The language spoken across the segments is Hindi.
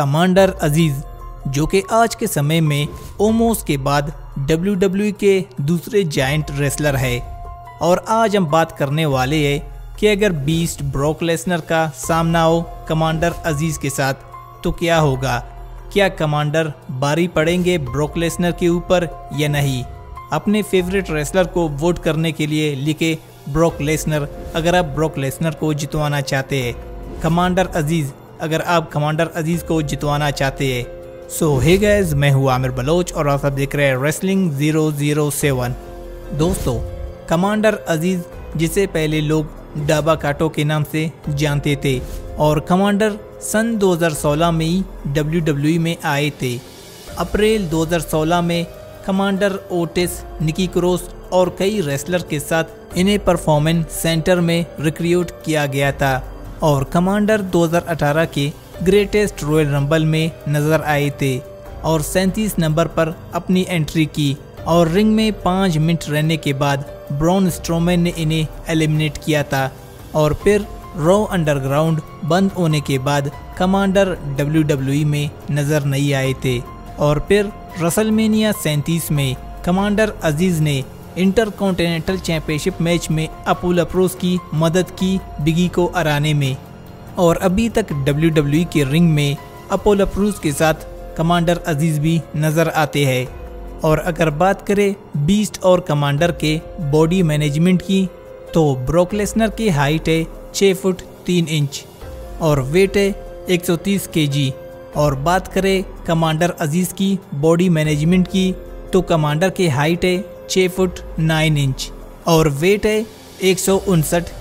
कमांडर अज़ीज़, जो कि आज के समय में ओमोस के बाद डब्ल्यू के दूसरे जाइंट रेसलर है। और आज हम बात करने वाले हैं कि अगर बीस्ट ब्रोक लेसनर का सामना हो कमांडर अज़ीज़ के साथ तो क्या होगा? क्या कमांडर बारी पड़ेंगे ब्रोक लेसनर के ऊपर या नहीं? अपने फेवरेट रेसलर को वोट करने के लिए लिखे ब्रोक लेसनर, अगर आप ब्रोक लेसनर को जितवाना चाहते हैं। कमांडर अज़ीज़ अगर आप कमांडर अज़ीज़ को जितवाना चाहते हैं, सो हे गैज मैं हूँ आमिर बलोच और आप सब देख रहे हैं रेसलिंग ज़ीरो ज़ीरो सेवन दोस्तों, कमांडर अज़ीज़, जिसे पहले लोग डाबा काटो के नाम से जानते थे, और कमांडर सन 2016 में ही डब्ल्यू में आए थे। अप्रैल 2016 में कमांडर ओटिस, निकी क्रोस और कई रेसलर के साथ इन्हें परफॉर्मेंस सेंटर में रिक्रूट किया गया था। और कमांडर 2018 के ग्रेटेस्ट रॉयल रंबल में नज़र आए थे और सैंतीस नंबर पर अपनी एंट्री की और रिंग में पाँच मिनट रहने के बाद ब्राउन स्ट्रोमैन ने इन्हें एलिमिनेट किया था और फिर रो अंडरग्राउंड बंद होने के बाद कमांडर डब्ल्यू में नज़र नहीं आए थे और फिर रसलमेनिया सैंतीस में कमांडर अज़ीज़ ने इंटर कॉन्टिनेंटल चैंपियनशिप मैच में अपुल अप्रोस की मदद की बिगी को हराने में और अभी तक डब्ल्यू के रिंग में अपोलो अप्रोस के साथ कमांडर अज़ीज़ भी नज़र आते हैं। और अगर बात करें बीस्ट और कमांडर के बॉडी मैनेजमेंट की तो ब्रोकलेसनर की हाइट है छः फुट तीन इंच और वेट है 130 केजी। और बात करें कमांडर अज़ीज़ की बॉडी मैनेजमेंट की तो कमांडर की हाइट है 6 फुट 9 इंच और वेट है एक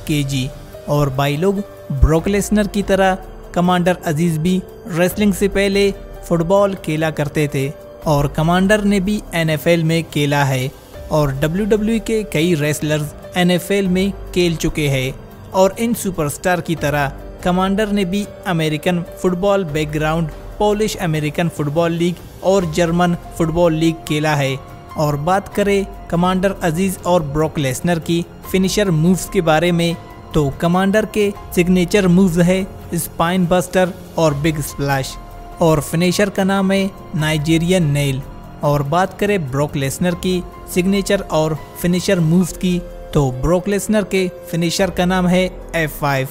केजी और भाई लोग ब्रोक लेसनर की तरह कमांडर अज़ीज़ भी रेसलिंग से पहले फुटबॉल खेला करते थे और कमांडर ने भी एनएफएल में खेला है और डब्ल्यू के कई रेसलर्स एनएफएल में खेल चुके हैं और इन सुपरस्टार की तरह कमांडर ने भी American football background Polish American football league और जर्मन फुटबॉल लीग खेला है। और बात करें कमांडर अज़ीज़ और ब्रोक लेसनर की फिनिशर मूव्स के बारे में तो कमांडर के सिग्नेचर मूव्स है स्पाइन बस्टर और बिग स्प्लैश और फिनिशर का नाम है नाइजीरियन नेल और बात करें ब्रोक लेसनर की सिग्नेचर और फिनिशर मूव्स की तो ब्रोक लेसनर के फिनिशर का नाम है F5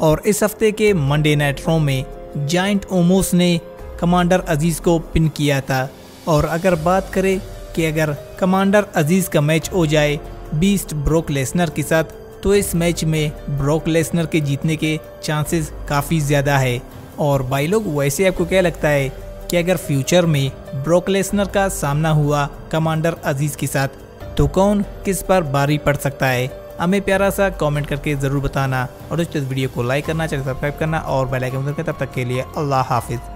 और इस हफ़्ते के मंडे नाइट में जाइंट ओमोस ने कमांडर अज़ीज़ को पिन किया था। और अगर बात करें कि अगर कमांडर अज़ीज़ का मैच हो जाए, बीस्ट ब्रोक लेसनर के साथ तो इस मैच में ब्रोक लेसनर के जीतने के चांसेस काफ़ी ज़्यादा है। और भाई लोग, वैसे आपको क्या लगता है कि अगर फ्यूचर में ब्रोक लेसनर का सामना हुआ कमांडर अज़ीज़ के साथ तो कौन किस पर बारी पड़ सकता है? हमें प्यारा सा कमेंट करके ज़रूर बताना। और इस वीडियो को लाइक करना, चैनल सब्सक्राइब करना और बेल आइकन तब तक के लिए अल्लाह हाफिज़।